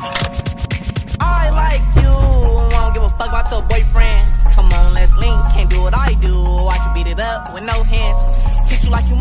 I like you, I don't give a fuck about your boyfriend. Come on, let's link, can't do what I do. I can beat it up with no hands. Treat you like you